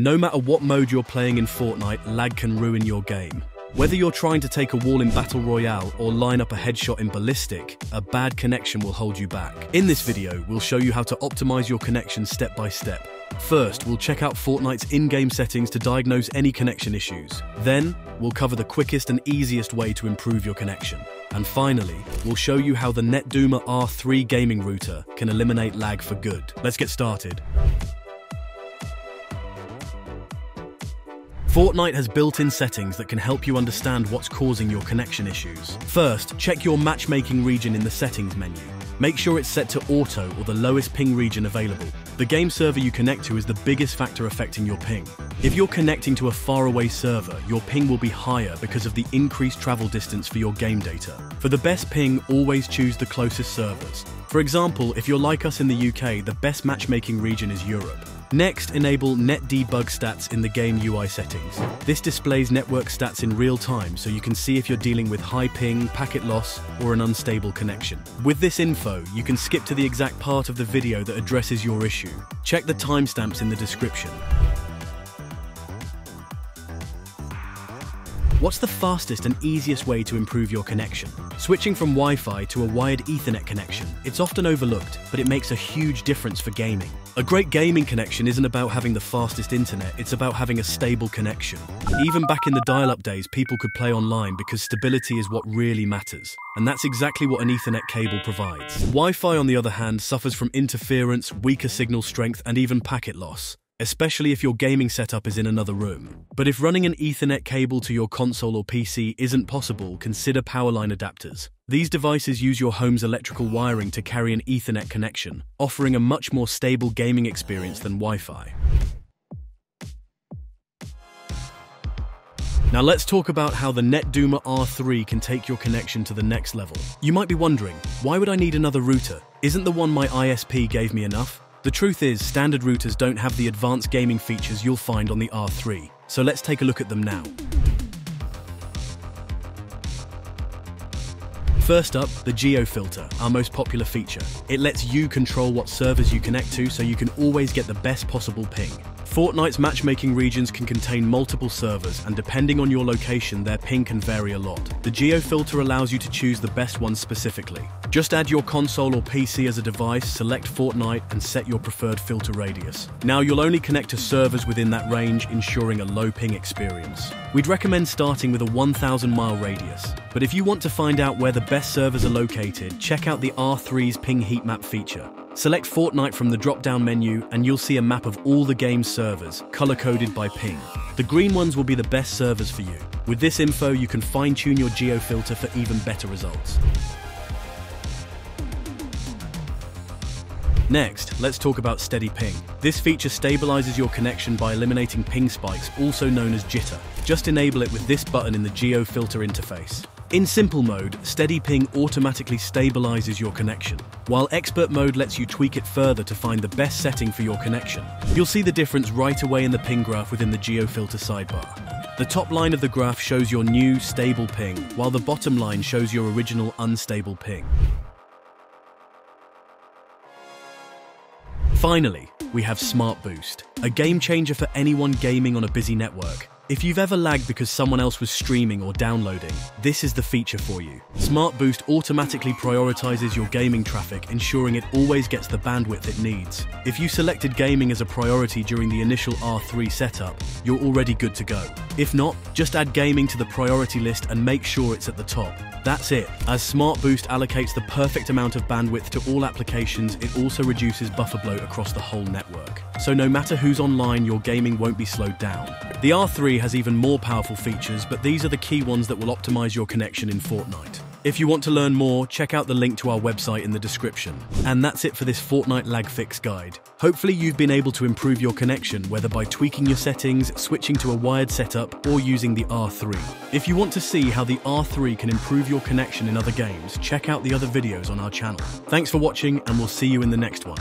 No matter what mode you're playing in Fortnite, lag can ruin your game. Whether you're trying to take a wall in Battle Royale or line up a headshot in Ballistic, a bad connection will hold you back. In this video, we'll show you how to optimize your connection step by step. First, we'll check out Fortnite's in-game settings to diagnose any connection issues. Then, we'll cover the quickest and easiest way to improve your connection. And finally, we'll show you how the Netduma R3 gaming router can eliminate lag for good. Let's get started. Fortnite has built-in settings that can help you understand what's causing your connection issues. First, check your matchmaking region in the settings menu. Make sure it's set to auto or the lowest ping region available. The game server you connect to is the biggest factor affecting your ping. If you're connecting to a faraway server, your ping will be higher because of the increased travel distance for your game data. For the best ping, always choose the closest servers. For example, if you're like us in the UK, the best matchmaking region is Europe. Next, enable Net Debug Stats in the game UI settings. This displays network stats in real time so you can see if you're dealing with high ping, packet loss, or an unstable connection. With this info, you can skip to the exact part of the video that addresses your issue. Check the timestamps in the description. What's the fastest and easiest way to improve your connection? Switching from Wi-Fi to a wired Ethernet connection. It's often overlooked, but it makes a huge difference for gaming. A great gaming connection isn't about having the fastest internet, it's about having a stable connection. Even back in the dial-up days, people could play online because stability is what really matters. And that's exactly what an Ethernet cable provides. Wi-Fi, on the other hand, suffers from interference, weaker signal strength, and even packet loss especially if your gaming setup is in another room. But if running an Ethernet cable to your console or PC isn't possible, consider powerline adapters. These devices use your home's electrical wiring to carry an Ethernet connection, offering a much more stable gaming experience than Wi-Fi. Now let's talk about how the Netduma R3 can take your connection to the next level. You might be wondering, why would I need another router? Isn't the one my ISP gave me enough? The truth is, standard routers don't have the advanced gaming features you'll find on the R3, so let's take a look at them now. First up, the Geo Filter, our most popular feature. It lets you control what servers you connect to so you can always get the best possible ping. Fortnite's matchmaking regions can contain multiple servers, and depending on your location, their ping can vary a lot. The geo-filter allows you to choose the best one specifically. Just add your console or PC as a device, select Fortnite, and set your preferred filter radius. Now you'll only connect to servers within that range, ensuring a low ping experience. We'd recommend starting with a 1,000 mile radius. But if you want to find out where the best servers are located, check out the R3's ping heat map feature. Select Fortnite from the drop-down menu and you'll see a map of all the game's servers, color-coded by ping. The green ones will be the best servers for you. With this info, you can fine-tune your geo-filter for even better results. Next, let's talk about Steady Ping. This feature stabilizes your connection by eliminating ping spikes, also known as jitter. Just enable it with this button in the Geo Filter interface. In simple mode, steady ping automatically stabilizes your connection, while expert mode lets you tweak it further to find the best setting for your connection. You'll see the difference right away in the ping graph within the GeoFilter sidebar. The top line of the graph shows your new stable ping, while the bottom line shows your original unstable ping. Finally, we have Smart Boost, a game changer for anyone gaming on a busy network. If you've ever lagged because someone else was streaming or downloading, this is the feature for you. Smart Boost automatically prioritizes your gaming traffic, ensuring it always gets the bandwidth it needs. If you selected gaming as a priority during the initial R3 setup, you're already good to go. If not, just add gaming to the priority list and make sure it's at the top. That's it. As Smart Boost allocates the perfect amount of bandwidth to all applications, it also reduces buffer bloat across the whole network. So no matter who's online, your gaming won't be slowed down. The R3 has even more powerful features, but these are the key ones that will optimize your connection in Fortnite. If you want to learn more, check out the link to our website in the description. And that's it for this Fortnite lag fix guide. Hopefully you've been able to improve your connection, whether by tweaking your settings, switching to a wired setup, or using the R3. If you want to see how the R3 can improve your connection in other games, check out the other videos on our channel. Thanks for watching, and we'll see you in the next one.